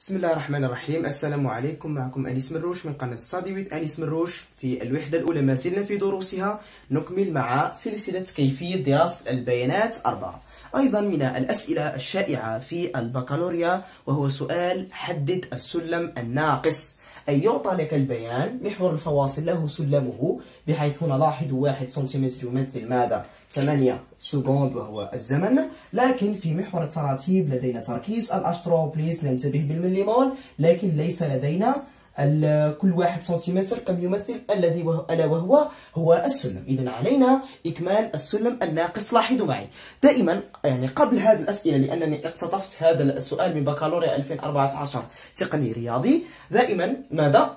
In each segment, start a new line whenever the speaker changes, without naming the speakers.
بسم الله الرحمن الرحيم السلام عليكم معكم أنيس مروش من قناة ستادي ويث أنيس مروش في الوحدة الأولى ما زلنا في دروسها نكمل مع سلسلة كيفية دراسة البيانات أربعة أيضا من الأسئلة الشائعة في البكالوريا وهو سؤال حدد السلم الناقص أي يعطى لك البيان محور الفواصل له سلمه بحيث هنا لاحظوا واحد سنتيمتر يمثل ماذا؟ 8 سكوند وهو الزمن لكن في محور التراتيب لدينا تركيز الأشتروبليس ننتبه بالمليمول لكن ليس لدينا كل واحد سنتيمتر كم يمثل الذي ألا وهو هو السلم. إذا علينا إكمال السلم الناقص لاحظوا معي. دائما يعني قبل هذه الأسئلة لأنني اقتطفت هذا السؤال من بكالوريا 2014 تقني رياضي دائما ماذا؟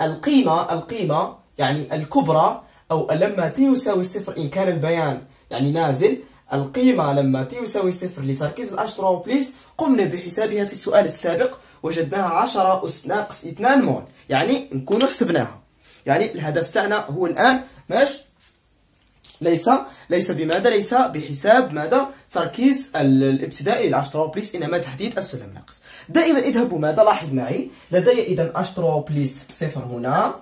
القيمة القيمة يعني الكبرى أو لما t يساوي الصفر إن كان البيان يعني نازل القيمة لما t يساوي صفر لتركيز الأشتروبليس قمنا بحسابها في السؤال السابق وجدناها 10 أس ناقص 2 مول. يعني نكون حسبناها. يعني الهدف تاعنا هو الآن ماش؟ ليس ليس بماذا؟ ليس بحساب ماذا؟ تركيز الابتدائي للاشتروبليس إنما تحديد السلم الناقص. دائما اذهبوا ماذا؟ لاحظ معي. لدي اذا اشتروبليس صفر هنا.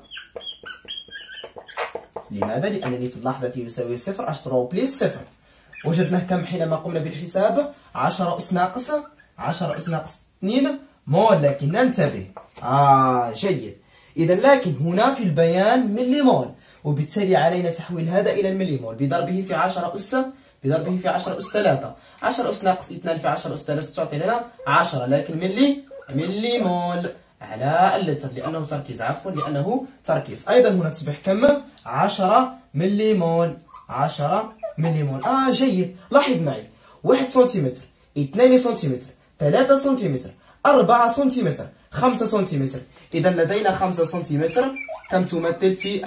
لماذا؟ لأنني في اللحظة يساوي صفر اشتروبليس صفر. وجدناه كم حينما قمنا بالحساب؟ 10 اس ناقص 10 اس ناقص 2 مول لكن ننتبه. آه جيد. إذا لكن هنا في البيان ملي مول. وبالتالي علينا تحويل هذا إلى الملي مول. بضربه في 10 أس بضربه في 10 أس 3 10 أس ناقص 2 في 10 أس 3 تعطي لنا 10 لكن ملي ملي مول. على اللتر لأنه تركيز. عفوا لأنه تركيز. أيضا هنا تصبح كم؟ 10 ملي مول. 10 ملي مول آه جيد. لاحظ معي. 1 سنتيمتر 2 سنتيمتر 3 سنتيمتر 4 سنتيمتر 5 سنتيمتر. إذا لدينا 5 سنتيمتر. كم تمثل في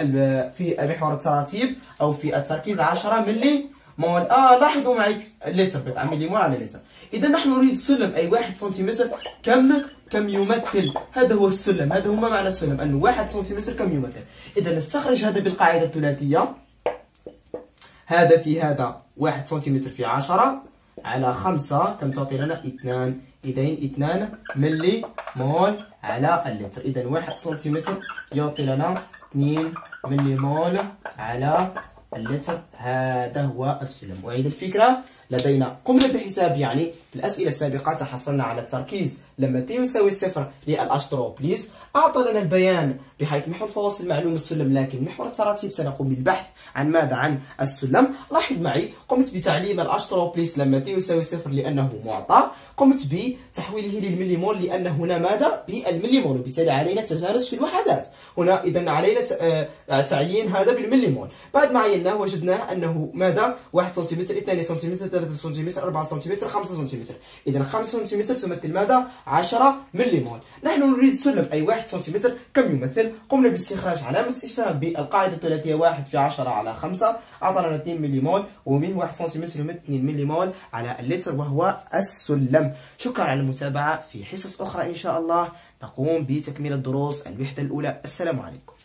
في محور التراتيب أو في التركيز؟ 10 ملي مول. آه لاحظوا معي. اللتر بتاع ملي مول على اللتر إذا نحن نريد سلم أي 1 سنتيمتر كم كم يمثل؟ هذا هو السلم. هذا هو ما معنى السلم؟ أنه 1 سنتيمتر كم يمثل؟ إذا نستخرج هذا بالقاعدة الثلاثية. هذا في هذا 1 سنتيمتر في 10 على 5 كم تعطي لنا؟ 2 إذا 2 ملي مول على اللتر. إذا 1 سنتيمتر يعطي لنا 2 ملي مول على اللتر. هذا هو السلم. وهذه الفكرة. لدينا. قمنا بحساب يعني في الأسئلة السابقة تحصلنا على التركيز. لما t يساوي صفر للأشتروبليس أعطى لنا البيان. بحيث محور فواصل معلوم السلم لكن محور التراتيب سنقوم بالبحث عن ماذا؟ عن السلم. لاحظ معي قمت بتعليم الأشتروبليس لما t يساوي صفر لأنه معطى. قمت بتحويله للمليمول لأن هنا ماذا؟ بالمليمول. وبالتالي علينا التجانس في الوحدات. هنا إذا علينا آه، تعيين هذا بالمليمول. بعد ما عيناه وجدناه أنه ماذا؟ 1 سنتيمتر 2 سنتيمتر 3 سنتيمتر 4 سنتيمتر 5 سنتيمتر. إذا 5 سنتيمتر تمثل ماذا 10 مليمول. نحن نريد سلم أي 1 سنتيمتر كم يمثل؟ قمنا باستخراج علامة استفهام بالقاعدة الثلاثية 1 في 10 على 5 أعطانا 2 مليمول ومنه 1 سنتيمتر يمثل 2 مليمول على اللتر وهو السلم. شكرا على المتابعة. في حصص أخرى إن شاء الله نقوم بتكميل الدروس الوحدة الأولى. السلام عليكم.